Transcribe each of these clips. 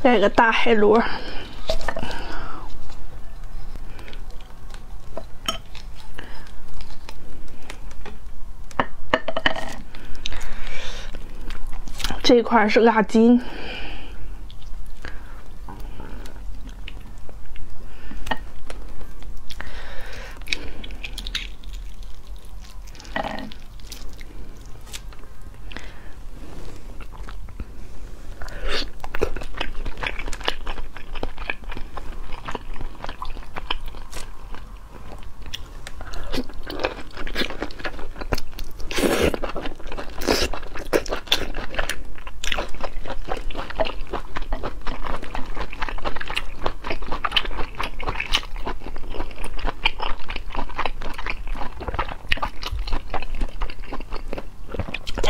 带个大海螺。这块是辣筋。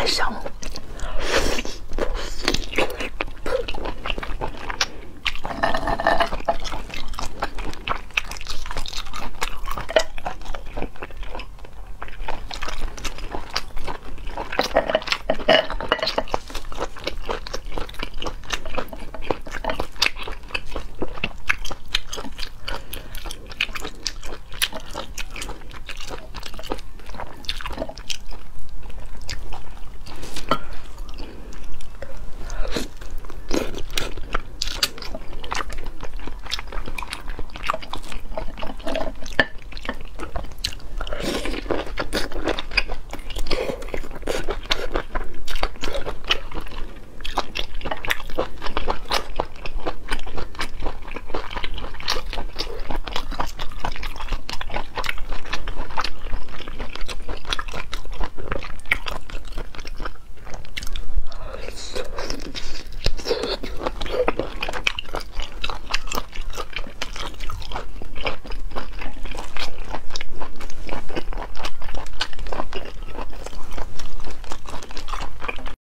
项目。